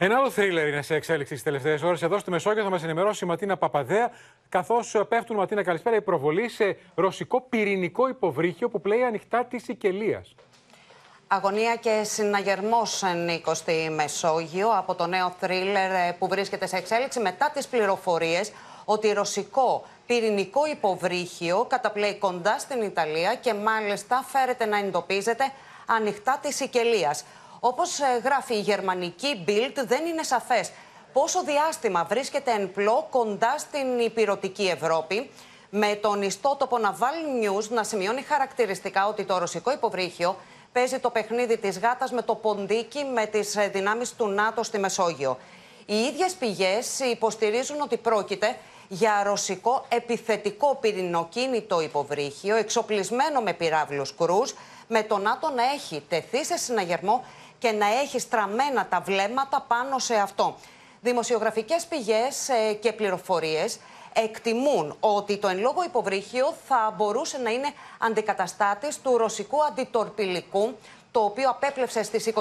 Ένα άλλο θρίλερ είναι σε εξέλιξη στις τελευταίες ώρες. Εδώ στη Μεσόγειο θα μας ενημερώσει η Ματίνα Παπαδέα, καθώς πέφτουν, Ματίνα, καλησπέρα, η προβολή σε ρωσικό πυρηνικό υποβρύχιο που πλέει ανοιχτά της Σικελία. Αγωνία και συναγερμός Νίκο στη Μεσόγειο από το νέο θρίλερ που βρίσκεται σε εξέλιξη μετά τις πληροφορίες ότι ρωσικό πυρηνικό υποβρύχιο καταπλέει κοντά στην Ιταλία και μάλιστα φέρεται να εντοπίζεται ανοιχτά της Σικελία. Όπως γράφει η γερμανική Bild, δεν είναι σαφές πόσο διάστημα βρίσκεται εν πλώ κοντά στην υπηρετική Ευρώπη. Με τον ιστότοπο Naval News να σημειώνει χαρακτηριστικά ότι το ρωσικό υποβρύχιο παίζει το παιχνίδι της γάτας με το ποντίκι με τις δυνάμεις του ΝΑΤΟ στη Μεσόγειο. Οι ίδιες πηγές υποστηρίζουν ότι πρόκειται για ρωσικό επιθετικό πυρηνοκίνητο υποβρύχιο εξοπλισμένο με πυράβλους κρούς με το ΝΑΤΟ να έχει τεθεί σε συναγερμό και να έχει στραμμένα τα βλέμματα πάνω σε αυτό. Δημοσιογραφικές πηγές ε, και πληροφορίες εκτιμούν ότι το εν λόγω υποβρύχιο θα μπορούσε να είναι αντικαταστάτης του ρωσικού αντιτορπιλικού το οποίο απέπλευσε στις 24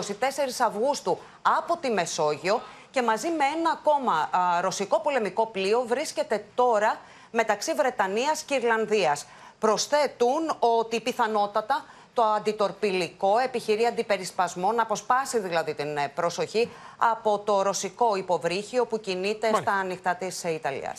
Αυγούστου από τη Μεσόγειο και μαζί με ένα ακόμα ρωσικό πολεμικό πλοίο βρίσκεται τώρα μεταξύ Βρετανίας και Ιρλανδίας. Προσθέτουν ότι πιθανότατα το αντιτορπιλικό επιχειρεί αντιπερισπασμό, να αποσπάσει δηλαδή την ε, προσοχή από το ρωσικό υποβρύχιο που κινείται στα ανοιχτά της Ιταλίας.